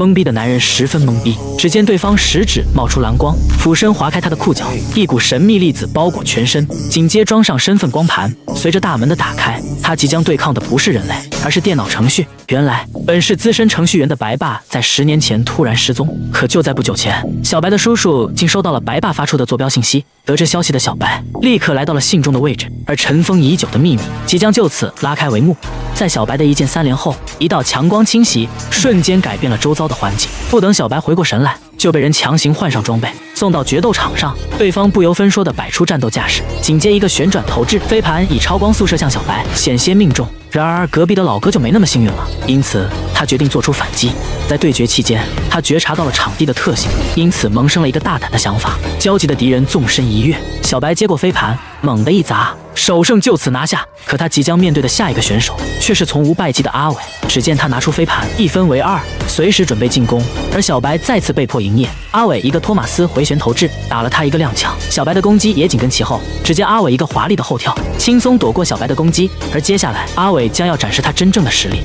懵逼的男人十分懵逼，只见对方食指冒出蓝光，俯身划开他的裤脚，一股神秘粒子包裹全身，紧接装上身份光盘。随着大门的打开，他即将对抗的不是人类，而是电脑程序。原来，本是资深程序员的白爸在十年前突然失踪。可就在不久前，小白的叔叔竟收到了白爸发出的坐标信息。得知消息的小白立刻来到了信中的位置，而尘封已久的秘密即将就此拉开帷幕。在小白的一键三连后，一道强光侵袭，瞬间改变了周遭的环境。不等小白回过神来，就被人强行换上装备，送到决斗场上。对方不由分说地摆出战斗架势，紧接一个旋转投掷，飞盘以超光速射向小白，险些命中。然而隔壁的老哥就没那么幸运了，因此他决定做出反击。在对决期间，他觉察到了场地的特性，因此萌生了一个大胆的想法。焦急的敌人纵身一跃，小白接过飞盘，猛地一砸。首胜就此拿下，可他即将面对的下一个选手却是从无败绩的阿伟。只见他拿出飞盘，一分为二，随时准备进攻。而小白再次被迫营业，阿伟一个托马斯回旋投掷，打了他一个踉跄。小白的攻击也紧跟其后，只见阿伟一个华丽的后跳，轻松躲过小白的攻击。而接下来，阿伟将要展示他真正的实力。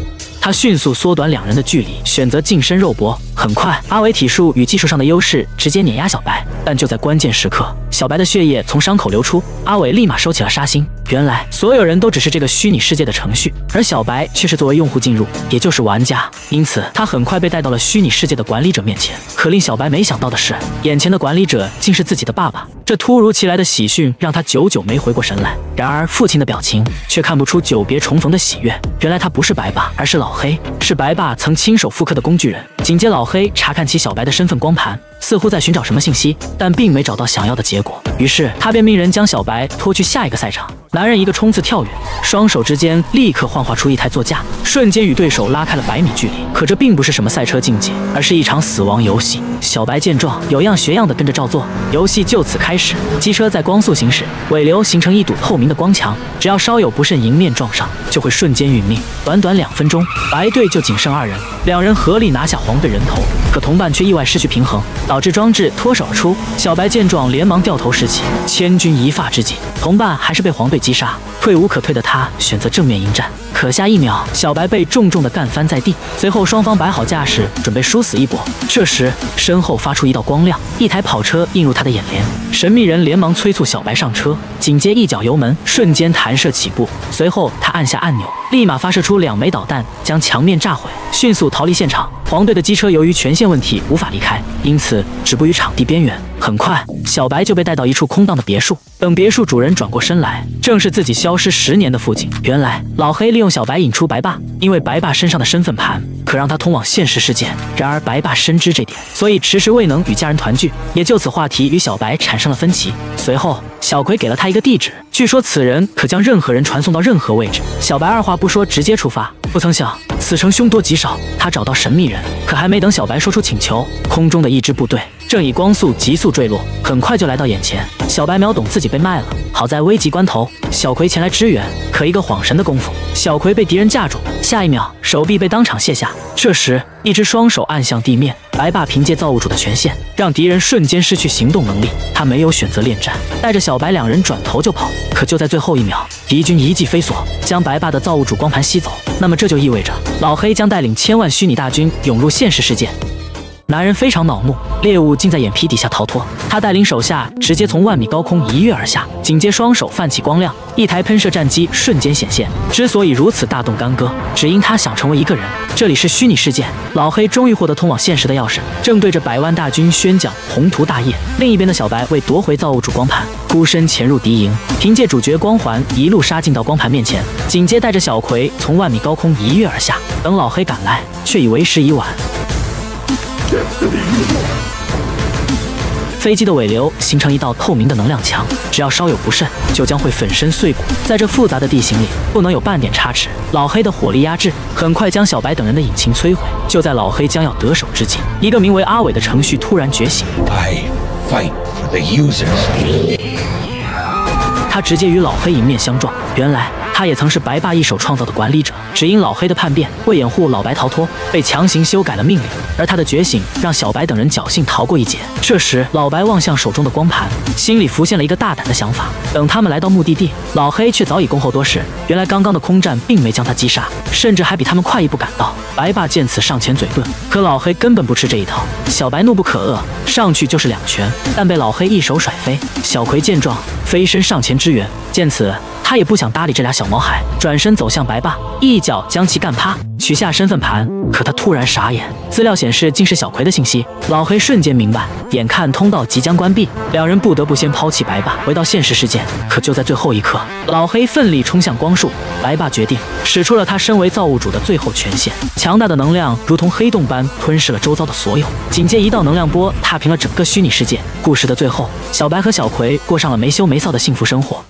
他迅速缩短两人的距离，选择近身肉搏。很快，阿伟体术与技术上的优势直接碾压小白。但就在关键时刻，小白的血液从伤口流出，阿伟立马收起了杀心。原来，所有人都只是这个虚拟世界的程序，而小白却是作为用户进入，也就是玩家。因此，他很快被带到了虚拟世界的管理者面前。可令小白没想到的是，眼前的管理者竟是自己的爸爸。这突如其来的喜讯让他久久没回过神来。然而，父亲的表情却看不出久别重逢的喜悦。原来他不是白爸，而是老黑，是白爸曾亲手复刻的工具人。紧接老黑查看起小白的身份光盘，似乎在寻找什么信息，但并没找到想要的结果。于是他便命人将小白拖去下一个赛场。男人一个冲刺跳跃，双手之间立刻幻化出一台座驾，瞬间与对手拉开了百米距离。可这并不是什么赛车竞技，而是一场死亡游戏。小白见状，有样学样的跟着照做。游戏就此开始，机车在光速行驶，尾流形成一堵透明的光墙，只要稍有不慎迎面撞上，就会瞬间殒命。短短两分钟，白队就仅剩二人，两人合力拿下黄队人头，可同伴却意外失去平衡，导致装置脱手而出。小白见状，连忙掉头拾起，千钧一发之际，同伴还是被黄队击杀。退无可退的他选择正面迎战，可下一秒，小白被重重的干翻在地。随后双方摆好架势，准备殊死一搏。这时身后发出一道光亮，一台跑车映入他的眼帘。神秘人连忙催促小白上车，紧接一脚油门，瞬间弹射起步。随后他按下按钮，立马发射出两枚导弹，将墙面炸毁，迅速逃离现场。黄队的机车由于权限问题无法离开，因此止步于场地边缘。很快，小白就被带到一处空荡的别墅。等别墅主人转过身来，正是自己消失十年的父亲。原来老黑利用小白引出白爸，因为白爸身上的身份盘可让他通往现实世界。然而白爸深知这点，所以迟迟未能与家人团聚，也就此话题与小白产生了分歧。随后，小葵给了他一个地址，据说此人可将任何人传送到任何位置。小白二话不说，直接出发。不曾想，此城凶多吉少。他找到神秘人，可还没等小白说出请求，空中的一支部队正以光速急速坠落，很快就来到眼前。小白秒懂自己被卖了，好在危急关头，小葵前来支援。可一个晃神的功夫，小葵被敌人架住，下一秒手臂被当场卸下。这时，一只双手按向地面，白爸凭借造物主的权限，让敌人瞬间失去行动能力。他没有选择恋战，带着小白两人转头就跑。可就在最后一秒，敌军一记飞索，将白爸的造物主光盘吸走。那么这就意味着老黑将带领千万虚拟大军涌入现实世界。男人非常恼怒，猎物竟在眼皮底下逃脱。他带领手下直接从万米高空一跃而下，紧接双手泛起光亮，一台喷射战机瞬间显现。之所以如此大动干戈，只因他想成为一个人。这里是虚拟世界，老黑终于获得通往现实的钥匙，正对着百万大军宣讲宏图大业。另一边的小白为夺回造物主光盘，孤身潜入敌营，凭借主角光环一路杀进到光盘面前，紧接带着小葵从万米高空一跃而下。等老黑赶来，却已为时已晚。飞机的尾流形成一道透明的能量墙，只要稍有不慎，就将会粉身碎骨。在这复杂的地形里，不能有半点差池。老黑的火力压制很快将小白等人的引擎摧毁。就在老黑将要得手之际，一个名为阿伟的程序突然觉醒。他直接与老黑迎面相撞。原来。他也曾是白爸一手创造的管理者，只因老黑的叛变，为掩护老白逃脱，被强行修改了命令。而他的觉醒，让小白等人侥幸逃过一劫。这时，老白望向手中的光盘，心里浮现了一个大胆的想法。等他们来到目的地，老黑却早已恭候多时。原来刚刚的空战并没将他击杀，甚至还比他们快一步赶到。白爸见此上前嘴遁，可老黑根本不吃这一套。小白怒不可遏，上去就是两拳，但被老黑一手甩飞。小葵见状，飞身上前支援。见此，他也不想搭理这俩小毛孩，转身走向白爸，一脚将其干趴。取下身份盘，可他突然傻眼，资料显示竟是小葵的信息。老黑瞬间明白，眼看通道即将关闭，两人不得不先抛弃白爸，回到现实世界。可就在最后一刻，老黑奋力冲向光束，白爸决定使出了他身为造物主的最后权限，强大的能量如同黑洞般吞噬了周遭的所有。紧接一道能量波踏平了整个虚拟世界。故事的最后，小白和小葵过上了没羞没臊的幸福生活。